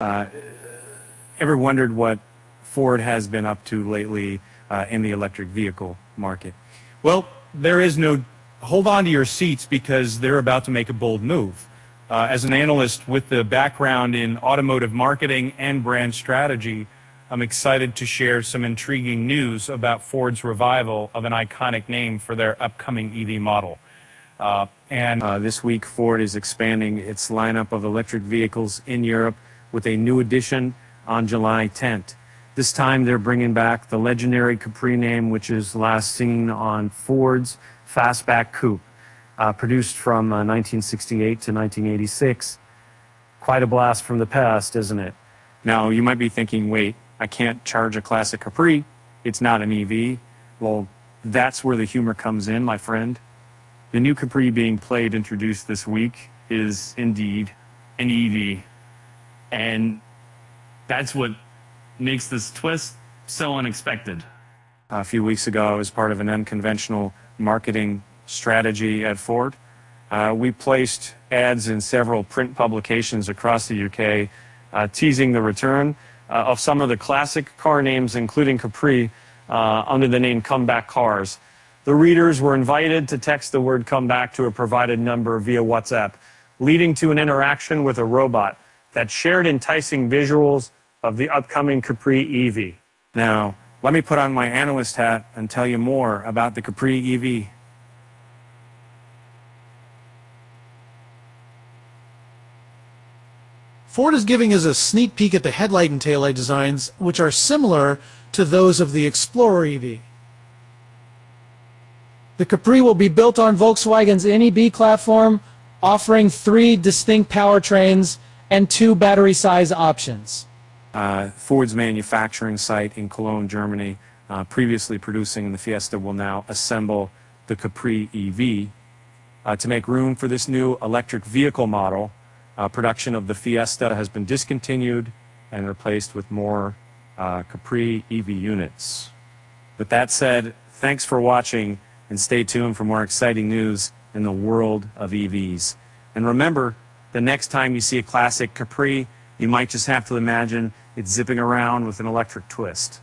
Uh, ever wondered what Ford has been up to lately uh, in the electric vehicle market? Well, there is no hold on to your seats because they're about to make a bold move. Uh, as an analyst with the background in automotive marketing and brand strategy, I'm excited to share some intriguing news about Ford's revival of an iconic name for their upcoming EV model. Uh, and uh, this week, Ford is expanding its lineup of electric vehicles in Europe with a new addition on July 10th. This time, they're bringing back the legendary Capri name, which is last seen on Ford's Fastback Coupe uh, produced from uh, 1968 to 1986. Quite a blast from the past, isn't it? Now, you might be thinking, wait, I can't charge a classic Capri. It's not an EV. Well, that's where the humor comes in, my friend. The new Capri being played introduced this week is indeed an EV. And that's what makes this twist so unexpected. A few weeks ago, I was part of an unconventional marketing strategy at Ford. Uh, we placed ads in several print publications across the UK, uh, teasing the return uh, of some of the classic car names, including Capri, uh, under the name Comeback Cars. The readers were invited to text the word comeback to a provided number via WhatsApp, leading to an interaction with a robot that shared enticing visuals of the upcoming Capri EV. Now, let me put on my analyst hat and tell you more about the Capri EV. Ford is giving us a sneak peek at the headlight and taillight designs, which are similar to those of the Explorer EV. The Capri will be built on Volkswagen's MEB platform, offering three distinct powertrains and two battery size options. Uh, Ford's manufacturing site in Cologne, Germany, uh, previously producing the Fiesta, will now assemble the Capri EV. Uh, to make room for this new electric vehicle model, uh, production of the Fiesta has been discontinued and replaced with more uh, Capri EV units. With that said, thanks for watching and stay tuned for more exciting news in the world of EVs. And remember, the next time you see a classic Capri, you might just have to imagine it's zipping around with an electric twist.